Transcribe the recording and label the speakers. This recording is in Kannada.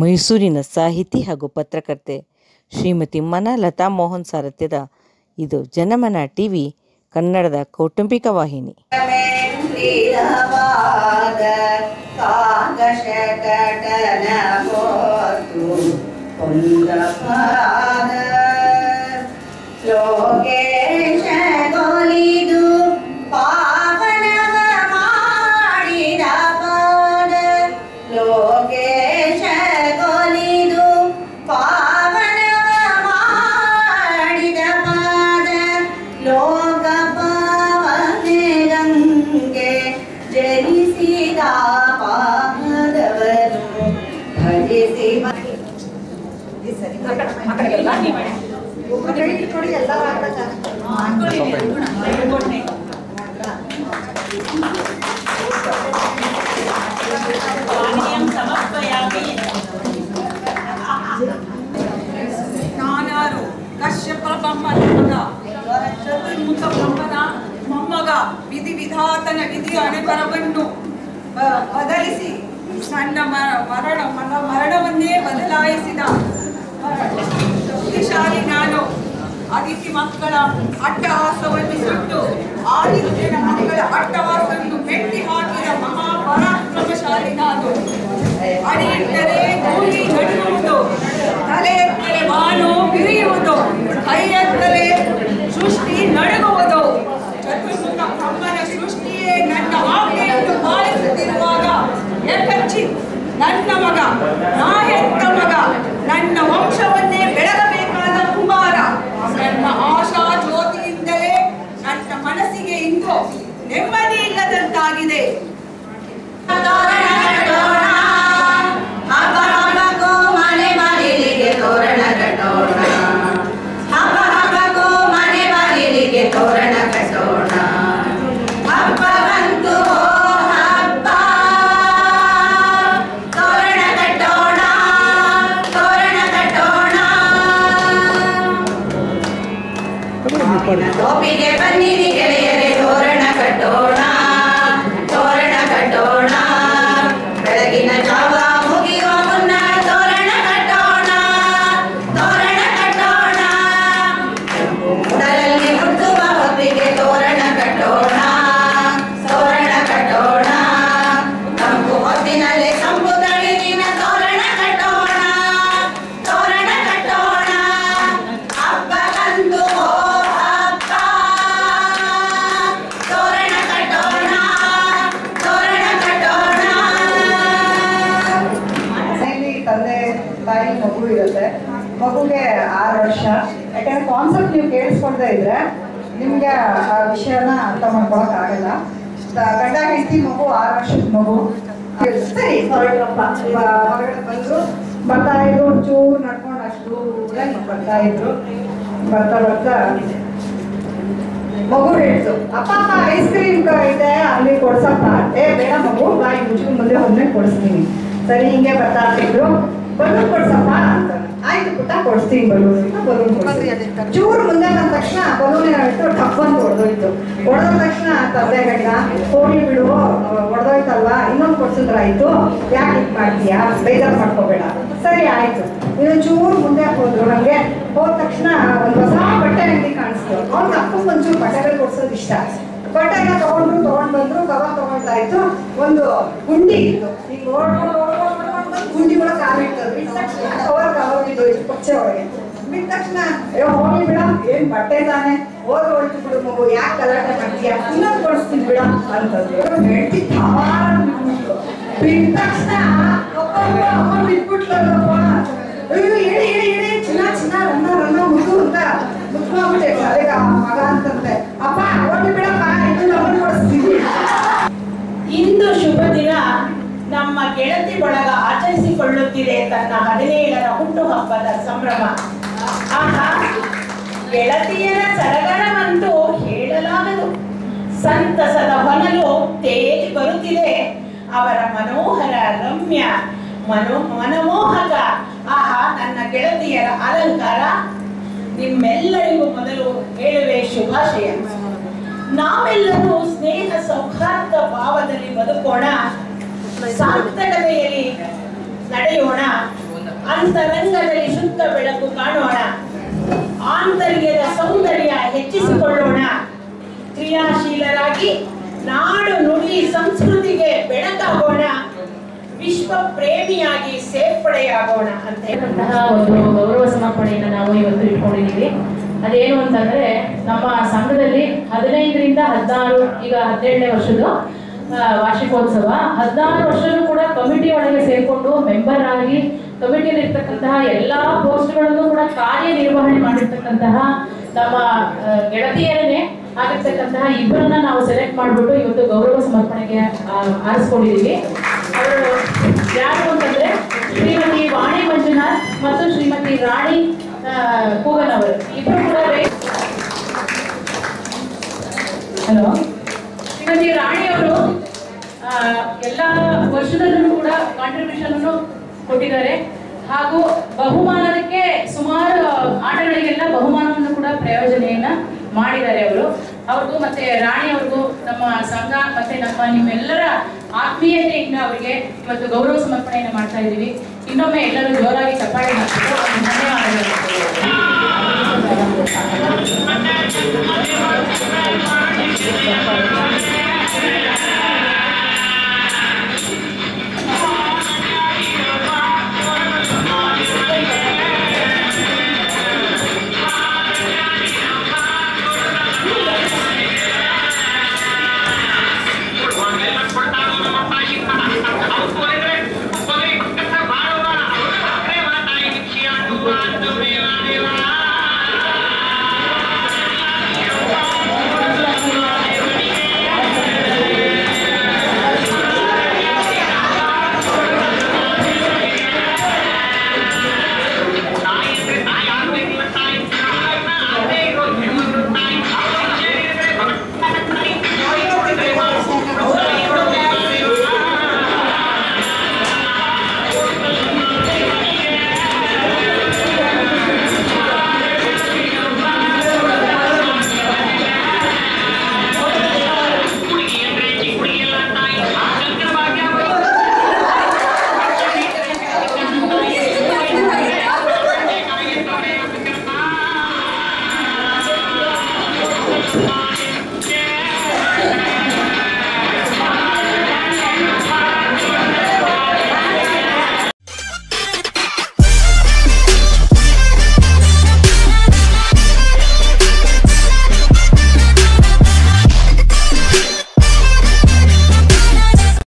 Speaker 1: ಮೈಸೂರಿನ ಸಾಹಿತಿ ಹಾಗೂ ಪತ್ರಕರ್ತೆ ಶ್ರೀಮತಿ ಮನ ಲತಾ ಮೋಹನ್ ಸಾರಥ್ಯದ ಇದು ಜನಮನ ಟಿ ವಿ ಕನ್ನಡದ ಕೌಟುಂಬಿಕ ವಾಹಿನಿ.
Speaker 2: ನಾನಾರು ಕಶ್ಯಪ ಬ್ರಹ್ಮನ ಮಗ ಚತುರ್ಮುಖ ಬ್ರಹ್ಮನ ಮೊಮ್ಮಗ ವಿಧಿ ವಿಧಾತನ ವಿಧಿ ಅಣೆಬರವನ್ನು ಬ- ಬದಲಿಸಿ ಸಣ್ಣ ಮ- ಮರಣ ಮನ ಮರಣವನ್ನೇ ಬದಲಾಯಿಸಿದ ಶಕ್ತಿಶಾಲಿ ನಾನು ಅದಿತಿ ಮಕ್ಕಳ ಅಟ್ಟಹಾಸವನ್ನು ಸುಟ್ಟು ಆದಿತ್ಯನ ಮಕ್ಕಳ ಅಟ್ಟಹಾಸವನ್ನು ಮೆಟ್ಟಿ ಹಾಕಿದ ಮಹಾಪರಾಕ್ರಮಶಾಲಿ ನಾನು. ಅಡಿಯಿಟ್ಟರೆ ಭೂಮಿ ನಡುವುದು ತಲೆ ಎತ್ತರೆ ಬಾನು ಬಿರಿಯುವುದು ಕೈ ಎತ್ತರೆ ಸೃಷ್ಟಿ ನಡುಗುವುದು. ಚತುರ್ಮುಖ ಬ್ರಹ್ಮನ ಸೃಷ್ಟಿಯೇ ನನ್ನ ಆಜ್ಞೆಯನ್ನು ಪಾಲಿಸುತ್ತಿರುವಾಗ ಏಕಚ್ಚಿ ನನ್ನ ಮಗ ನಾ ಮಗ
Speaker 3: É, ಇರುತ್ತೆ ಮಗುಗೆ ಆರು ವರ್ಷ. ಯಾಕಂದ್ರೆ ಕಾನ್ಸೆಪ್ಟ್ ನೀವು ಕೇಳಿಸ್ಕೊಳ್ತಾ ಇದ್ರೆ ನಿಮ್ಗೆ ಆ ವಿಷಯನ ಅರ್ಥ ಮಾಡ್ಕೊಳಕ್ ಆಗಲ್ಲ. ಗಂಡ ಹೆಂಡತಿ ಮಗು ಆರು ವರ್ಷದ ಮಗು. ಸರಿ, ಹೊರಗಡೆ ಬಂದ್ರು. ಬರ್ತಾ ಇದ್ರು, ಚೂರು ನಡ್ಕೊಂಡು ಅಷ್ಟು ಬರ್ತಾ ಇದ್ರು. ಬರ್ತಾ ಬರ್ತಾ ಮಗು ಹೇಳ್ತು, ಅಪ್ಪ ಅಪ್ಪ ಐಸ್ ಕ್ರೀಮ್ ಇದೆ, ಅಲ್ಲಿ ಕೊಡ್ಸಪ್ಪ. ಏ, ಬೇಡ ಮಗು ಬಾಯಿ ಮುಚ್ಕೊಂಡು ಮುಂದೆ ಹೋದ್ಮೇಲೆ ಕೊಡಿಸ್ತೀನಿ. ಸರಿ, ಹಿಂಗೆ ಬರ್ತಾ ಇದ್ರು. ಬಲೂನ್ ಕೊಡ್ಸಪ್ಪ ಅಂತ. ಆಯ್ತು ಪುಟ್ಟ ಕೊಡಿಸ್ತೀನಿ ಬಲೂನ್. ಬಲೂನ್ ಕೊಡ್ಸಿ. ಚೂರು ಮುಂದೆ ಬಂದ ತಕ್ಷಣ ಬಲೂನ್ ಏನಾಯ್ತು ಟಪ್ ಅಂತ ಹೊಡೆದೋಯ್ತು ಹೊಡೆದ ತಕ್ಷಣ ತಂದೆ ಗಂಡ ಹೋಗಿ ಬಿಡು ಹೊಡೆದೋಯ್ತಲ್ವಾ ಇನ್ನೊಂದು ಕೊಡ್ಸಿದ್ರಾಯ್ತು. ಯಾಕೆ ಇದು ಮಾಡ್ತೀಯಾ? ಬೇಜಾರು ಮಾಡ್ಕೋಬೇಡ. ಸರಿ ಆಯ್ತು. ಇನ್ನು ಚೂರು ಮುಂದೆ ಹೋದ್ರು ನಮ್ಗೆ ಹೋದ ತಕ್ಷಣ ಒಂದು ಹೊಸ ಬಟ್ಟೆ ಅಂಗಡಿ ಕಾಣಿಸ್ತು. ಅವ್ನ ಅಪ್ಪಂಗೆ ಒಂಚೂರು ಬಟ್ಟೆಗಳು ಕೊಡ್ಸೋದು ಇಷ್ಟ. ಬಟ್ಟೆನ ತಗೊಂಡ್ರು ತಗೊಂಡ್ ಬಂದ್ರು ಕವರ್ ತಗೊಳ್ತಾಯ್ತು ಒಂದು ಗುಂಡಿ ಇತ್ತು. ಈಗ ಬಂದು ಗುಂಡಿ ಒಳಗೆ ಕಾಲು ಇಟ್ಟದ್ದು ಇಟ್ಟ ತಕ್ಷಣ ಕವರ್ ಕವರ್ ಇದ್ದೋಯ್ತು ಪಚ್ಚೆ ಒಳಗೆ. ಬಿಟ್ಟ ತಕ್ಷಣ, ಅಯ್ಯೋ ಹೋಗಿ ಬಿಡ, ಏನ್ ಬಟ್ಟೆ ತಾನೆ? ಹೋಗಿ ಹೊಳ್ತು ಬಿಡು ಮಗು, ಯಾಕೆ ಗಲಾಟೆ ಮಾಡ್ತೀಯ? ಇನ್ನೊಂದು ಕೊಡಿಸ್ತೀನಿ ಬಿಡ, ಅಂತಂದ್ರು. ಹೆಂಡತಿ ಬಿಟ್ಟ ತಕ್ಷಣ ಅಮ್ಮ ಬಿಟ್ಬಿಟ್ಲಲ್ಲಪ್ಪ ಅಯ್ಯೋ ಹೇಳಿ ಹೇಳಿ ಹೇಳಿ ಚಿನ್ನ ಚಿನ್ನ, ರನ್ನ ರನ್ನ, ಮುದ್ದು ಅಂತ ಮುಚ್ಕೊಂಡ್ಬಿಟ್ಟೆ ಅದೇ ಮಗ ಅಂತಂದೆ ಅಪ್ಪ ಹೋಗಿ ಬಿಡಪ್ಪ ಇನ್ನೊಂದು ಅವನು ಕೊಡಿಸ್ತೀನಿ.
Speaker 4: ಇಂದು ಶುಭ ದಿನ ನಮ್ಮ ಗೆಳತಿ ಬಳಗ ಆಚರಿಸಿಕೊಳ್ಳುತ್ತಿದೆ ತನ್ನ ಹದಿನೇಳರ ಹುಟ್ಟುಹಬ್ಬದ ಸಂಭ್ರಮ. ಆಹಾ, ಗೆಳತಿಯರ ಸರಗರವಂತೂ ಹೇಳಲಾಗದು. ಸಂತಸದ ಹೊನಲು ತೇಲಿ ಬರುತ್ತಿದೆ. ಅವರ ಮನೋಹರ ರಮ್ಯ, ಮನೋ, ಮನಮೋಹಕ, ಆಹಾ, ನನ್ನ ಗೆಳತಿಯರ ಅಲಂಕಾರ ನಿಮ್ಮೆಲ್ಲರಿಗೂ ಮೊದಲು ಹೇಳುವೆ ಶುಭಾಶಯ. ನಾವೆಲ್ಲರೂ ಸ್ನೇಹ ಸೌಹಾರ್ದ ಭಾವದಲ್ಲಿ ಬದುಕೋಣ. ಸಾರ್ಥಕತೆಯಲ್ಲಿ ನಡೆಯೋಣ. ಅಂತರಂಗದಲ್ಲಿ ಶುದ್ಧ ಬೆಳಕು ಕಾಣೋಣ. ಆಂತರ್ಯದ ಸೌಂದರ್ಯ ಹೆಚ್ಚಿಸಿಕೊಳ್ಳೋಣ. ಕ್ರಿಯಾಶೀಲರಾಗಿ ನಾಡು ನುಡಿ ಸಂಸ್ಕೃತಿಗೆ ಬೆಳಕಾಗೋಣ. ವಿಶ್ವ ಪ್ರೇಮಿಯಾಗಿ ಸೇರ್ಪಡೆಯಾಗೋಣ ಅಂತ
Speaker 5: ಹೇಳುವಂತಹ ಒಂದು ಗೌರವ ಸಮರ್ಪಣೆಯನ್ನು ನಾವು ಇವತ್ತು ಇಟ್ಕೊಂಡಿದ್ದೀವಿ. ಅದೇನು ಅಂತಂದ್ರೆ ನಮ್ಮ ಸಂಘದಲ್ಲಿ ಹದಿನೈದರಿಂದ ಹದಿನಾರು ಈಗ ಹದಿನೇಳನೇ ವರ್ಷದ ಆ, ವಾರ್ಷಿಕೋತ್ಸವ. ಹದಿನಾರು ವರ್ಷನೂ ಕೂಡ ಕಮಿಟಿ ಒಳಗೆ ಸೇರಿಕೊಂಡು ಮೆಂಬರ್ ಆಗಿ ಕಮಿಟಿಯಲ್ಲಿ ಇರ್ತಕ್ಕಂತಹ ಎಲ್ಲಾ ಪೋಸ್ಟ್ಗಳನ್ನು ಕೂಡ ಕಾರ್ಯನಿರ್ವಹಣೆ ಮಾಡಿರ್ತಕ್ಕಂತಹ ನಮ್ಮ ಗೆಳತಿಯರನ್ನೇ ಆಗಿರ್ತಕ್ಕಂತಹ ಇಬ್ಬರನ್ನ ನಾವು ಸೆಲೆಕ್ಟ್ ಮಾಡಿಬಿಟ್ಟು ಇವತ್ತು ಗೌರವ ಸಮರ್ಪಣೆಗೆ ಆರಿಸ್ಕೊಂಡಿದ್ದೀವಿ ಅವರು ಯಾರು ಅಂತಂದ್ರೆ ಶ್ರೀಮತಿ ವಾಣಿ ಮಂಜುನಾಥ್ ಮತ್ತು ಶ್ರೀಮತಿ ರಾಣಿ ಕೂಗನ್ ಅವರು. ಇಬ್ಬರು ಕೂಡ ಹಲೋ ಶ್ರೀಮತಿ ರಾಣಿ ಅವರು ಎಲ್ಲ ವರ್ಷದಲ್ಲೂ ಕೂಡ ಕಾಂಟ್ರಿಬ್ಯೂಷನ್ ಅನ್ನು ಕೊಟ್ಟಿದ್ದಾರೆ. ಹಾಗೂ ಬಹುಮಾನಕ್ಕೆ ಸುಮಾರು ಆಟಗಳಿಗೆಲ್ಲ ಬಹುಮಾನವನ್ನು ಕೂಡ ಪ್ರಯೋಜನೆಯನ್ನ ಮಾಡಿದ್ದಾರೆ ಅವರು. ಅವ್ರಿಗೂ ಮತ್ತೆ ರಾಣಿ ಅವ್ರಿಗೂ ನಮ್ಮ ಸಂಘ, ಮತ್ತೆ ನಮ್ಮ ನಿಮ್ಮೆಲ್ಲರ ಆತ್ಮೀಯತೆಯಿಂದ ಅವರಿಗೆ ಇವತ್ತು ಗೌರವ ಸಮರ್ಪಣೆಯನ್ನು ಮಾಡ್ತಾ ಇದ್ದೀವಿ. ಇನ್ನೊಮ್ಮೆ ಎಲ್ಲರೂ ಜೋರಾಗಿ ಚಪ್ಪಾಳೆ ಮಾಡ್ತಾರೆ ಧನ್ಯವಾದಗಳು.